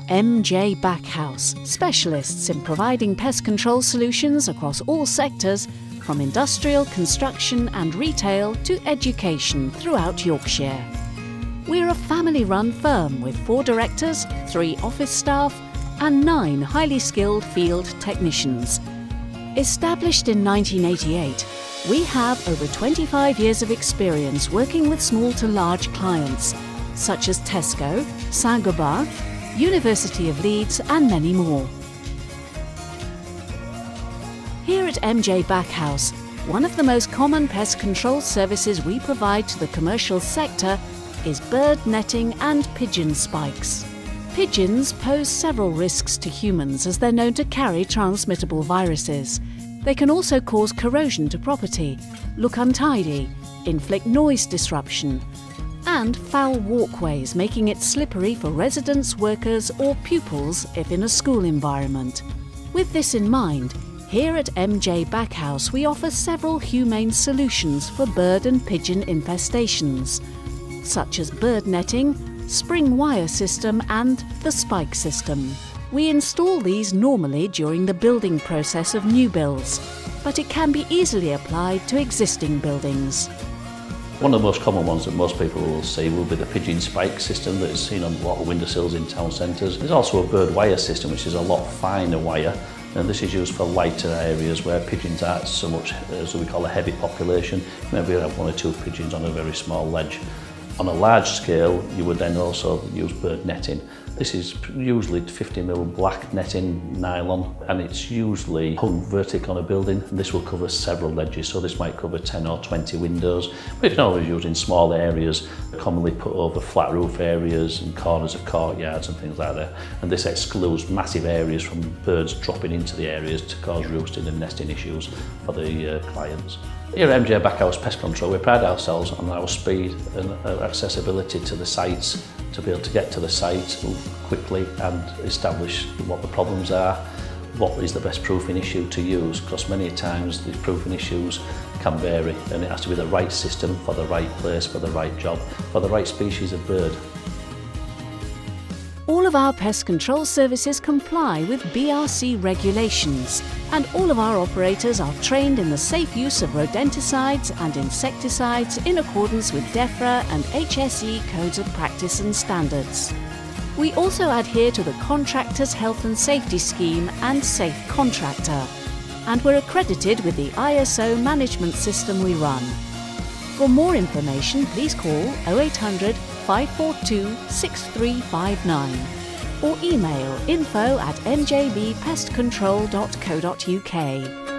MJ Backhouse, specialists in providing pest control solutions across all sectors, from industrial, construction, and retail to education throughout Yorkshire. We're a family run firm with four directors, three office staff, and nine highly skilled field technicians. Established in 1988, we have over 25 years of experience working with small to large clients, such as Tesco, Saint-Gobain, University of Leeds, and many more. Here at MJ Backhouse, one of the most common pest control services we provide to the commercial sector is bird netting and pigeon spikes. Pigeons pose several risks to humans as they're known to carry transmittable viruses. They can also cause corrosion to property, look untidy, inflict noise disruption, and foul walkways, making it slippery for residents, workers, or pupils if in a school environment. With this in mind, here at MJ Backhouse we offer several humane solutions for bird and pigeon infestations such as bird netting, spring wire system and the spike system. We install these normally during the building process of new builds, but it can be easily applied to existing buildings. One of the most common ones that most people will see will be the pigeon spike system that is seen on a lot of windowsills in town centres. There's also a bird wire system which is a lot finer wire and this is used for lighter areas where pigeons aren't so much uh, as we call a heavy population. Maybe we have one or two pigeons on a very small ledge. On a large scale, you would then also use bird netting. This is usually 50mm black netting nylon and it's usually hung vertical on a building. And this will cover several ledges, so this might cover 10 or 20 windows. But you can always use in small areas, commonly put over flat roof areas and corners of courtyards and things like that. And this excludes massive areas from birds dropping into the areas to cause roosting and nesting issues for the uh, clients. Here at MJ Backhouse Pest Control, we pride ourselves on our speed and our accessibility to the sites, to be able to get to the site quickly and establish what the problems are, what is the best proofing issue to use, because many times these proofing issues can vary and it has to be the right system for the right place, for the right job, for the right species of bird. All of our pest control services comply with BRC regulations and all of our operators are trained in the safe use of rodenticides and insecticides in accordance with DEFRA and HSE codes of practice and standards. We also adhere to the Contractors Health and Safety Scheme and Safe Contractor, and we're accredited with the ISO management system we run. For more information, please call 0800 542 6359 or email info at mjbpestcontrol.co.uk.